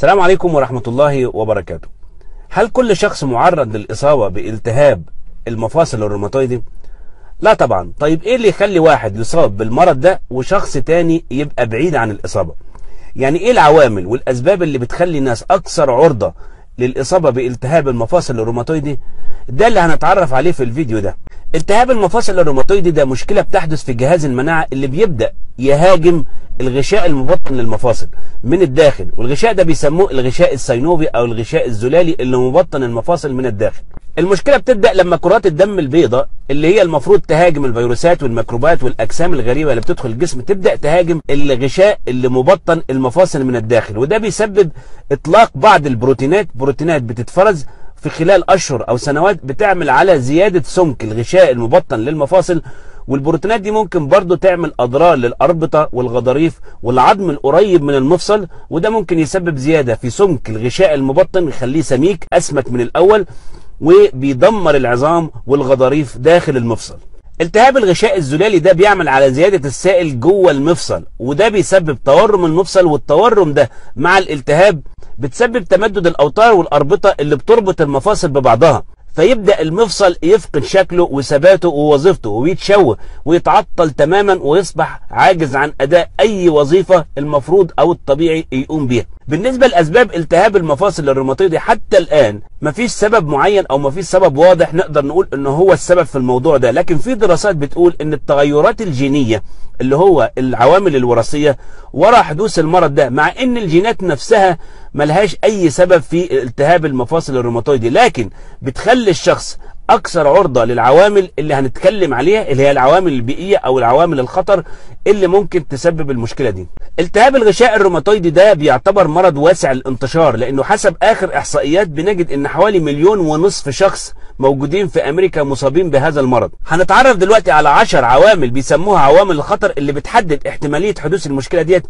السلام عليكم ورحمة الله وبركاته. هل كل شخص معرض للإصابة بالتهاب المفاصل الروماتويدي؟ لا طبعا. طيب إيه اللي يخلي واحد يصاب بالمرض ده وشخص تاني يبقى بعيد عن الإصابة؟ يعني إيه العوامل والأسباب اللي بتخلي الناس أكثر عرضة للإصابة بالتهاب المفاصل الروماتويدي؟ ده اللي هنتعرف عليه في الفيديو ده. التهاب المفاصل الروماتويدي ده مشكلة بتحدث في جهاز المناعة اللي بيبدأ يهاجم الغشاء المبطن للمفاصل من الداخل والغشاء ده بيسموه الغشاء السينوبي أو الغشاء الزلالي اللي مبطن المفاصل من الداخل. المشكلة بتبدأ لما كرات الدم البيضاء اللي هي المفروض تهاجم الفيروسات والميكروبات والأجسام الغريبة اللي بتدخل الجسم تبدأ تهاجم الغشاء اللي مبطن المفاصل من الداخل وده بيسبب إطلاق بعض البروتينات بروتينات بتتفرز في خلال أشهر أو سنوات بتعمل على زيادة سمك الغشاء المبطن للمفاصل والبروتينات دي ممكن برضو تعمل أضرار للأربطة والغضاريف والعظم القريب من المفصل وده ممكن يسبب زيادة في سمك الغشاء المبطن يخليه سميك أسمك من الأول وبيدمر العظام والغضاريف داخل المفصل. التهاب الغشاء الزلالي ده بيعمل على زيادة السائل جوه المفصل وده بيسبب تورم المفصل والتورم ده مع الالتهاب بتسبب تمدد الأوتار والأربطة اللي بتربط المفاصل ببعضها فيبدأ المفصل يفقد شكله وثباته ووظيفته ويتشوه ويتعطل تماما ويصبح عاجز عن أداء أي وظيفة المفروض أو الطبيعي يقوم بيها. بالنسبة لأسباب التهاب المفاصل الروماتويدي حتى الآن مفيش سبب معين أو مفيش سبب واضح نقدر نقول إنه هو السبب في الموضوع ده. لكن في دراسات بتقول إن التغيرات الجينية اللي هو العوامل الوراثية وراء حدوث المرض ده مع إن الجينات نفسها ملهاش أي سبب في التهاب المفاصل الروماتويدي لكن بتخلي الشخص أكثر عرضة للعوامل اللي هنتكلم عليها اللي هي العوامل البيئية أو العوامل الخطر اللي ممكن تسبب المشكلة دي. التهاب الغشاء الروماتويدي ده بيعتبر مرض واسع الانتشار لأنه حسب آخر إحصائيات بنجد إن حوالي مليون ونصف شخص موجودين في أمريكا مصابين بهذا المرض. هنتعرف دلوقتي على عشر عوامل بيسموها عوامل الخطر اللي بتحدد احتمالية حدوث المشكلة ديت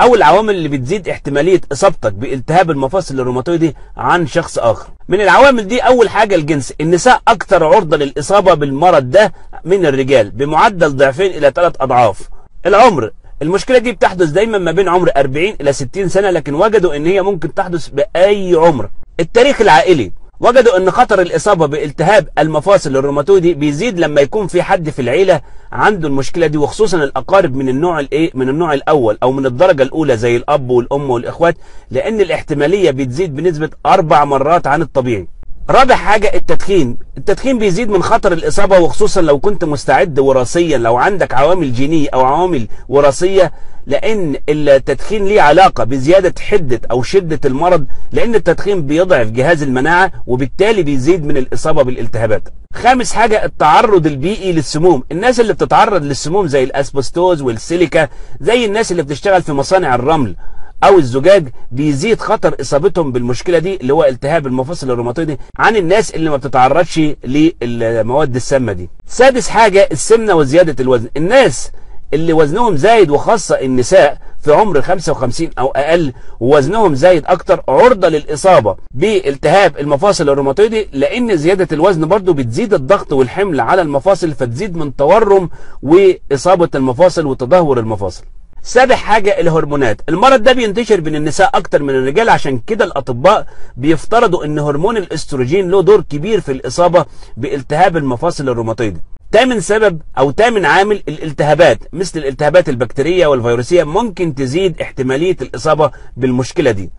أو العوامل اللي بتزيد احتمالية إصابتك بالتهاب المفاصل الروماتويدي عن شخص آخر. من العوامل دي أول حاجة الجنس النساء أكثر عرضة للإصابة بالمرض ده من الرجال بمعدل ضعفين إلى ثلاث أضعاف. العمر المشكلة دي بتحدث دايما ما بين عمر 40 إلى 60 سنة لكن وجدوا إن هي ممكن تحدث بأي عمر. التاريخ العائلي وجدوا إن خطر الإصابة بالتهاب المفاصل الروماتويدي بيزيد لما يكون في حد في العيلة عنده المشكلة دي وخصوصا الأقارب من النوع الإيه؟ من النوع الأول أو من الدرجة الأولى زي الأب والأم والإخوات لأن الاحتمالية بتزيد بنسبة أربع مرات عن الطبيعي. رابع حاجة التدخين. التدخين بيزيد من خطر الإصابة وخصوصا لو كنت مستعد وراثيا. لو عندك عوامل جينية أو عوامل وراثية لأن التدخين ليه علاقة بزيادة حدة أو شدة المرض لأن التدخين بيضعف جهاز المناعة وبالتالي بيزيد من الإصابة بالالتهابات. خامس حاجة التعرض البيئي للسموم. الناس اللي بتتعرض للسموم زي الأسبستوز والسيليكا زي الناس اللي بتشتغل في مصانع الرمل أو الزجاج بيزيد خطر إصابتهم بالمشكلة دي اللي هو التهاب المفاصل الروماتويدي عن الناس اللي ما بتتعرضش للمواد السامة دي. سادس حاجة السمنة وزيادة الوزن. الناس اللي وزنهم زايد وخاصة النساء في عمر 55 أو أقل ووزنهم زايد أكتر عرضة للإصابة بالتهاب المفاصل الروماتويدي لأن زيادة الوزن برضو بتزيد الضغط والحمل على المفاصل فتزيد من تورم وإصابة المفاصل وتدهور المفاصل. سابع حاجة الهرمونات. المرض ده بينتشر بين النساء أكتر من الرجال عشان كده الأطباء بيفترضوا إن هرمون الأستروجين له دور كبير في الإصابة بالتهاب المفاصل الروماتويدي. تامن سبب أو تامن عامل الالتهابات مثل الالتهابات البكتيرية والفيروسية ممكن تزيد احتمالية الإصابة بالمشكلة دي.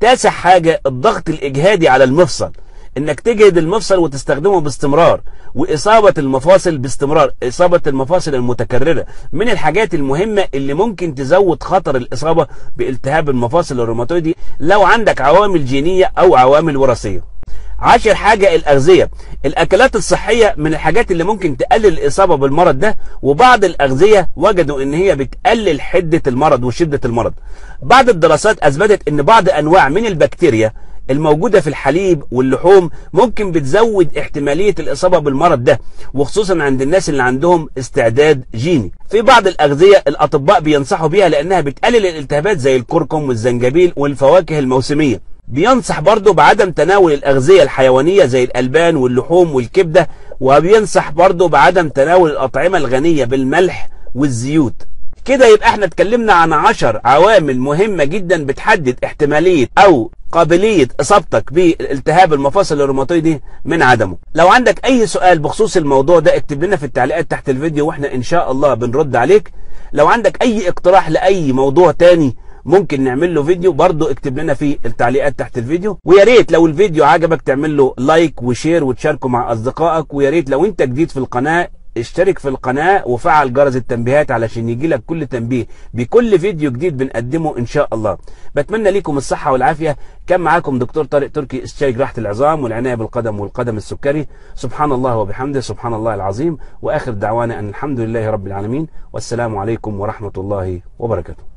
تاسع حاجة الضغط الإجهادي على المفصل. إنك تجهد المفصل وتستخدمه باستمرار. وإصابة المفاصل باستمرار إصابة المفاصل المتكررة. من الحاجات المهمة اللي ممكن تزود خطر الإصابة بالتهاب المفاصل الروماتويدي لو عندك عوامل جينية أو عوامل وراثية. عاشر حاجة الأغذية. الأكلات الصحية من الحاجات اللي ممكن تقلل الإصابة بالمرض ده وبعض الأغذية وجدوا إن هي بتقلل حدة المرض وشدة المرض. بعض الدراسات أثبتت إن بعض أنواع من البكتيريا الموجودة في الحليب واللحوم ممكن بتزود احتمالية الإصابة بالمرض ده وخصوصا عند الناس اللي عندهم استعداد جيني. في بعض الأغذية الأطباء بينصحوا بيها لأنها بتقلل الالتهابات زي الكركم والزنجبيل والفواكه الموسمية. بينصح برضه بعدم تناول الأغذية الحيوانية زي الألبان واللحوم والكبدة وبينصح برضه بعدم تناول الأطعمة الغنية بالملح والزيوت. كده يبقى إحنا اتكلمنا عن عشر عوامل مهمة جدا بتحدد احتمالية أو قابلية إصابتك بالالتهاب المفاصل الروماتويدي من عدمه. لو عندك أي سؤال بخصوص الموضوع ده اكتب لنا في التعليقات تحت الفيديو وإحنا إن شاء الله بنرد عليك. لو عندك أي اقتراح لأي موضوع تاني ممكن نعمل له فيديو. برضه اكتب لنا في التعليقات تحت الفيديو. ويا ريت لو الفيديو عجبك تعمل له like و share وتشاركه مع أصدقائك. ويا ريت لو انت جديد في القناة اشترك في القناة وفعل جرس التنبيهات علشان يجي لك كل تنبيه بكل فيديو جديد بنقدمه إن شاء الله. بتمنى لكم الصحة والعافية. كان معاكم دكتور طارق تركي استشاري جراحة العظام والعناية بالقدم والقدم السكري. سبحان الله وبحمده سبحان الله العظيم. وآخر دعوانا أن الحمد لله رب العالمين. والسلام عليكم ورحمة الله وبركاته.